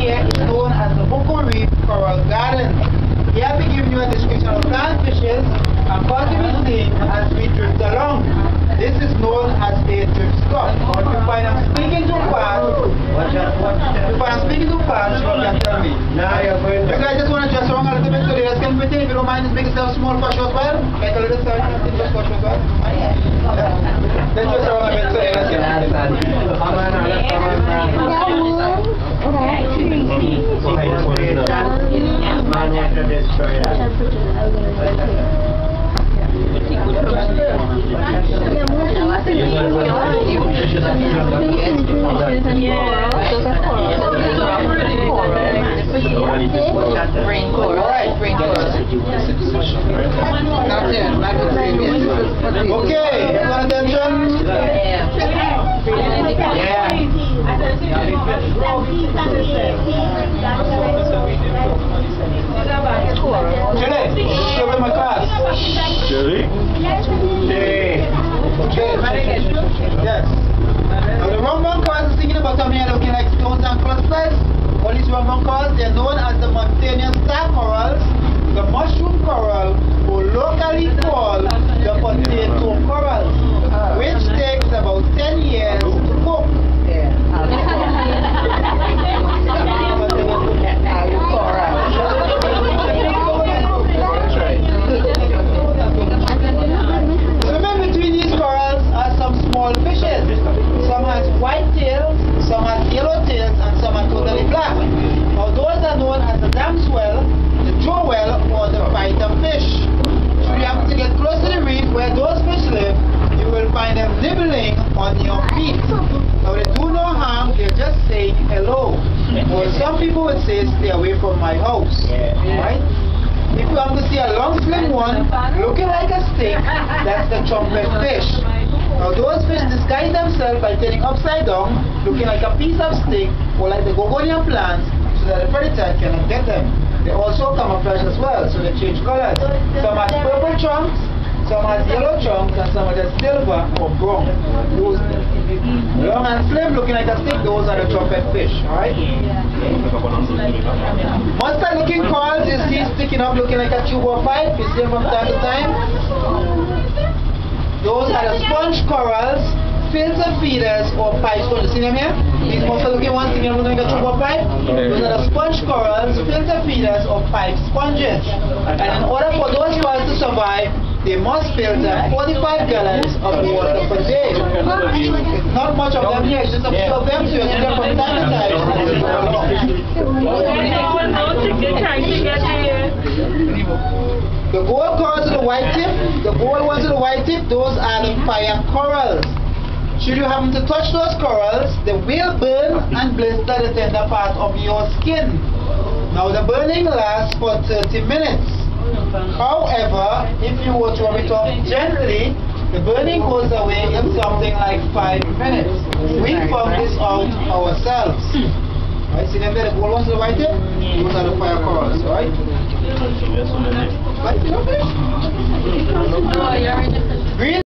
here is known as the Buccoo Reef Coral Garden. Here be giving you a description of plant fishes and possible things as we drift along. This is known as a drift stop. You find I'm speaking too fast, if I'm speaking too fast, you can tell me. Now you're going guys just want to dress around a little bit the rest can fit in. If you don't mind, just make yourself small for short while. Like a little side, just for short while. Let's dress around a bit. Let's Okay? Chile, show me my class. Jerry? Hey. Okay. Yes. Now the Rumbun cars is thinking about something looking like stones and these Rumbun cars, they're known as the mountainous star corals, the mushroom coral, or locally called the potato coral, which takes about 10 years to cook. Swimming between these corals are some small fishes. Some has white tails, some has yellow tails, and some are totally black. Now those are known as the damsel, the jewel, or the fighter fish. Should you happen to get close to the reef where those fish live, you will find them nibbling on your feet. Now they do no harm, they're just saying hello. Or some people would say stay away from my house. Right? If you want to see a long slim one looking like a stick, that's the trumpet fish. Now those fish disguise themselves by turning upside down, looking like a piece of stick or like the gorgonia plants so that the predator cannot get them. They also camouflage as well, so they change colors. Some have purple trunks, some have yellow trunks, and some are silver or brown. Those long and slim looking like a stick, those are the trumpet fish, alright? Monster looking corals you see sticking up looking like a tube or pipe, you see them from time to time. Those are the sponge corals, filter feeders or pipe sponges. See them here? These monster looking ones sticking up looking like a tube or pipe. Those are the sponge corals, filter feeders or pipe sponges. And in order for those they must filter 45 gallons of water per day. Not much of them here, just a few of them, so you them from time to. The gold corals to the white tip, the gold ones to the white tip, those are the fire corals. Should you happen to touch those corals, they will burn and blister the tender part of your skin. Now the burning lasts for 30 minutes. However, if you were to rub it off gently, the burning goes away in something like 5 minutes. We found this out ourselves. Right, see them there, the ones the white tip? Those are the fire corals, right? Right, you know. Green